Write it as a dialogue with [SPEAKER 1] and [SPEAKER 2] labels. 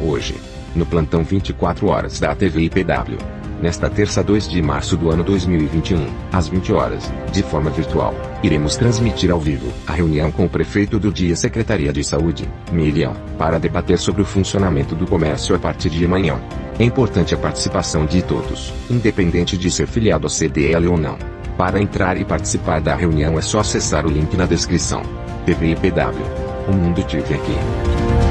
[SPEAKER 1] Hoje, no plantão 24 horas da TV IPW. Nesta terça 2 de março do ano 2021, às 20 horas, de forma virtual, iremos transmitir ao vivo a reunião com o prefeito do dia Secretaria de Saúde, Miriam, para debater sobre o funcionamento do comércio a partir de amanhã. É importante a participação de todos, independente de ser filiado ao CDL ou não. Para entrar e participar da reunião é só acessar o link na descrição. TV IPW. O mundo tive aqui.